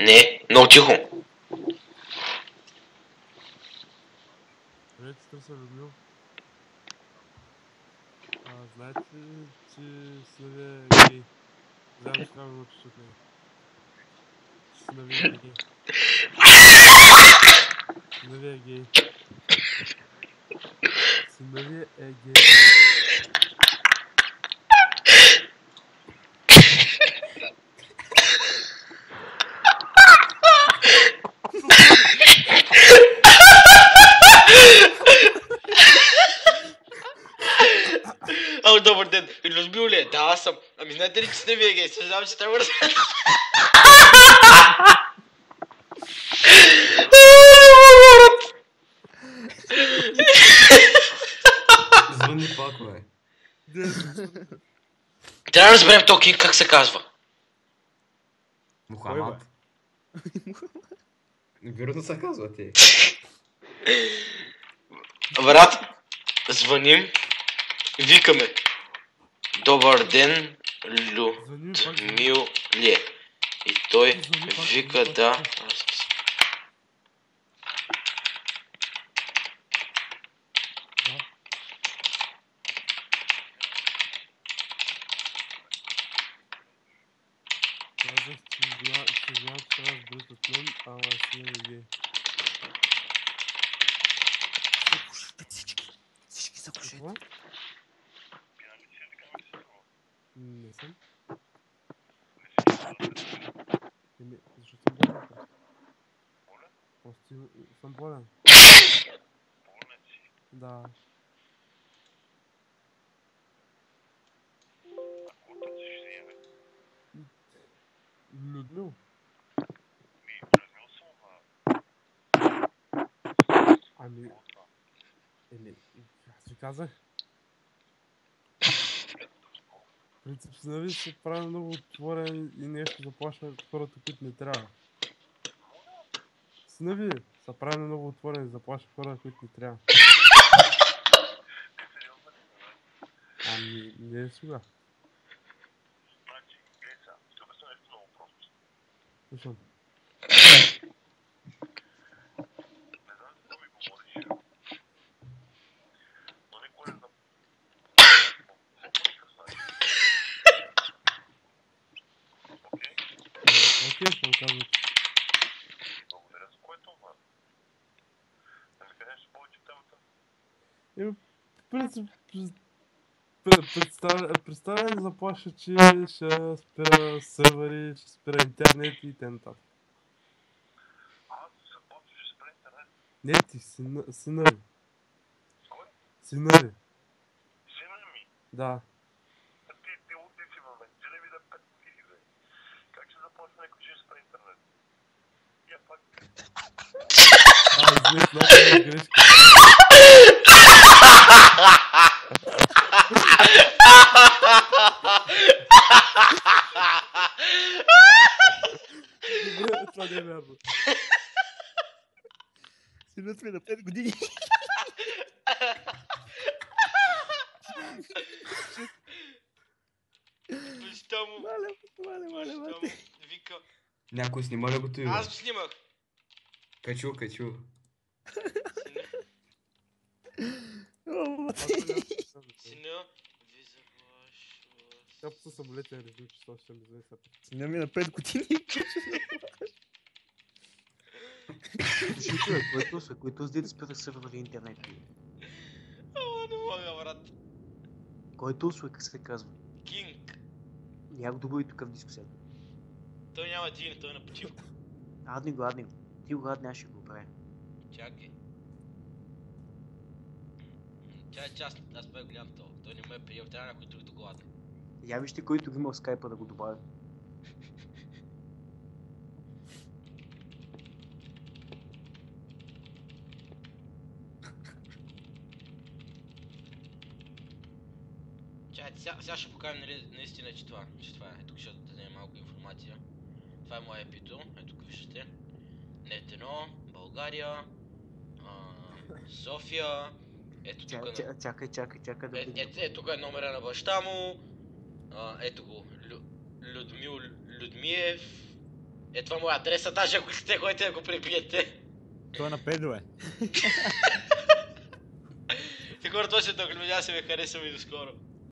Не, много тихо. Привет, търся Людмил. А, знаете ли, че Силвия е гей? Знам, че трябва да научиш от него. Е гей. Силвия е гей. Силвия е гей. Ало, добър ден. Людмил ли е? Да, аз съм. Ами знаете ли, че сте вие гей? Съжалявам, че трябва да... Звънни пак, бе. Трябва да разберем то кинг как се казва. Мухамад. Верно се казва ти. Брат, звъним, викаме. Добър ден, Людмил ли е? И той вика да... Казах, че зна- че знам, че трябва да разбереш от мен, ама Силвия гей. Всички. Всички са кушайте. Какво? Не съм. Еми, защото съм болен. брат. Просто съм болен. Да. Людмил. Ами... Еми, аз ви казах. В принцип, си нали се прави много отворен и нещо заплашва хората, които не трябва. Снави са прави много отворен и заплашва хора, които не трябва. Ами, не е сега. Слушам. Окей, ще го казвам. Еми, в принцип, представя- представяне заплаша, че ще спира сървъри, ще спира интернет и т.н. Не ти, сина, сина ли? Сина ли? Да. А, извинеш, много грешка. Добре, това не е вярно. Синът ми е на 5 години. Баща му, Маля, маля, маля, баща маля. му, вика. Някой снима ли го бе? Аз го снимах. Качу, качу. Сина, ви заплашва. Тя по самолетен режим, че това ще ме завеса. Синът ми на 5 години. Е, който са, които с дете спира сървър интернет. Ама не мога, брат. Който как се казва. Кинг. Як добро и тук в дискусията. Той няма дин, той е на почивка. Адни го, адни го. Ти го адни, аз ще го правя. Чакай. Тя е част, аз бе голям то. Той не ме е приел, трябва някой друг да го. Я вижте който го има в скайпа да го добавя. Сега, сега ще покажем нали, наистина, че това, че това е. Тук ще дадем малко информация. Това е моя епито. Ето тук виждате. Нет 1, България, а, София. Ето тук, Ча- на... ча- Чакай, чакай, чакай да е, е, е, тук е номера на баща му. А, ето го. Лю, Людмил Людмиев. Е, това му е адреса, даже ако искате, ходите да го пребиете. Той е на Педро е. Те хора, той се догледя, се ме харесва и доскоро.